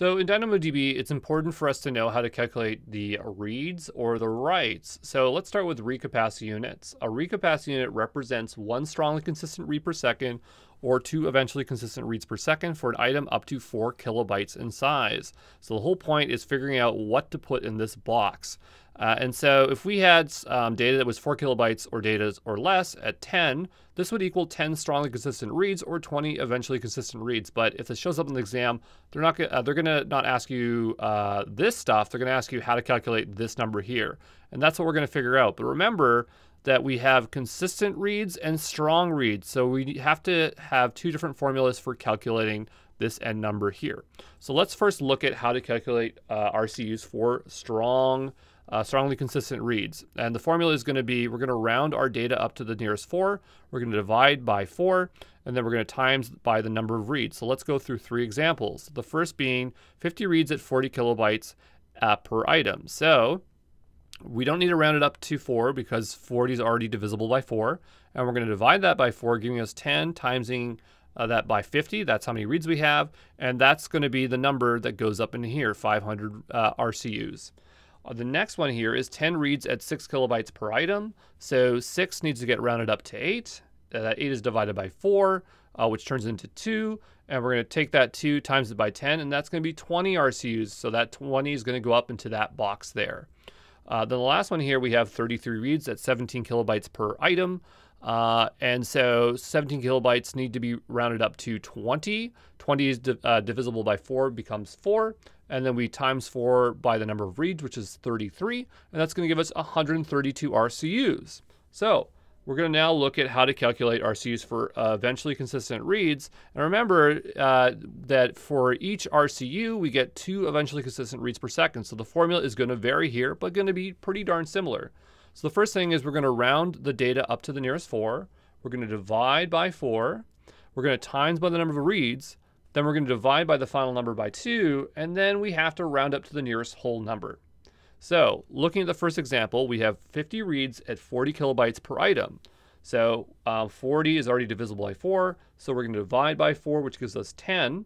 So in DynamoDB, it's important for us to know how to calculate the reads or the writes. So let's start with read capacity units. A read capacity unit represents one strongly consistent read per second or two eventually consistent reads per second for an item up to four kilobytes in size. So the whole point is figuring out what to put in this box. Uh, and so if we had um, data that was 4 kilobytes or data or less at 10, this would equal 10 strongly consistent reads or 20 eventually consistent reads. But if this shows up in the exam, they're not uh, they're going to not ask you uh, this stuff. They're going to ask you how to calculate this number here. And that's what we're going to figure out. But remember that we have consistent reads and strong reads. So we have to have two different formulas for calculating this n number here. So let's first look at how to calculate uh, RCUs for strong uh, strongly consistent reads. And the formula is going to be, we're going to round our data up to the nearest 4, we're going to divide by 4, and then we're going to times by the number of reads. So let's go through three examples. The first being 50 reads at 40 kilobytes uh, per item. So we don't need to round it up to 4 because 40 is already divisible by 4. And we're going to divide that by 4, giving us 10 timesing uh, that by 50. That's how many reads we have. And that's going to be the number that goes up in here, 500 uh, RCUs. Uh, the next one here is 10 reads at 6 kilobytes per item. So 6 needs to get rounded up to 8. Uh, that 8 is divided by 4, uh, which turns into 2. And we're going to take that 2 times it by 10, and that's going to be 20 RCUs. So that 20 is going to go up into that box there. Uh, then the last one here, we have 33 reads at 17 kilobytes per item. Uh, and so 17 kilobytes need to be rounded up to 20. 20 is uh, divisible by 4 becomes 4 and then we times 4 by the number of reads, which is 33, and that's going to give us 132 RCUs. So we're going to now look at how to calculate RCUs for uh, eventually consistent reads. And remember uh, that for each RCU, we get two eventually consistent reads per second. So the formula is going to vary here, but going to be pretty darn similar. So the first thing is we're going to round the data up to the nearest 4. We're going to divide by 4. We're going to times by the number of reads. Then we're going to divide by the final number by 2, and then we have to round up to the nearest whole number. So looking at the first example, we have 50 reads at 40 kilobytes per item. So uh, 40 is already divisible by 4, so we're going to divide by 4, which gives us 10.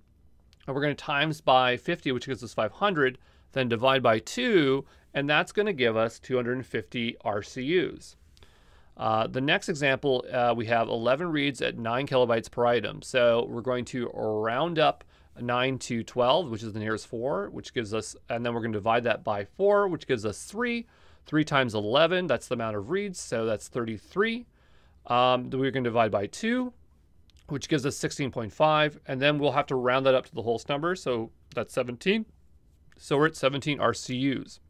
And we're going to times by 50, which gives us 500, then divide by 2, and that's going to give us 250 RCUs. Uh, the next example, uh, we have 11 reads at 9 kilobytes per item. So we're going to round up 9 to 12, which is the nearest 4, which gives us, and then we're going to divide that by 4, which gives us 3. 3 times 11, that's the amount of reads, so that's 33. Um, then we're going to divide by 2, which gives us 16.5, and then we'll have to round that up to the whole number, so that's 17. So we're at 17 RCUs.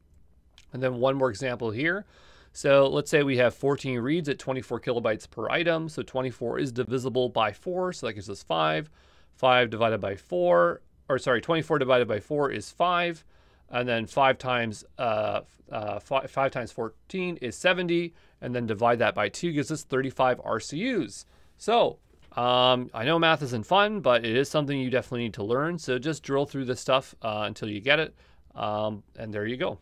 And then one more example here. So let's say we have 14 reads at 24 kilobytes per item. So 24 is divisible by 4, so that gives us 5. 5 divided by 4, or sorry, 24 divided by 4 is 5. And then 5 times uh, uh, 5, 5 times 14 is 70. And then divide that by 2 gives us 35 RCUs. So um, I know math isn't fun, but it is something you definitely need to learn. So just drill through this stuff uh, until you get it. Um, and there you go.